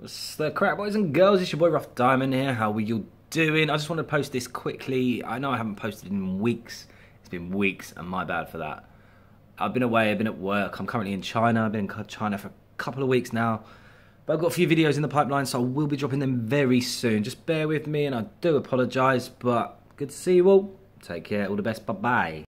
What's the crap, boys and girls? It's your boy Rough Diamond here. How are you doing? I just want to post this quickly. I know I haven't posted in weeks. It's been weeks, and my bad for that. I've been away, I've been at work. I'm currently in China. I've been in China for a couple of weeks now. But I've got a few videos in the pipeline, so I will be dropping them very soon. Just bear with me, and I do apologise, but good to see you all. Take care. All the best. Bye-bye.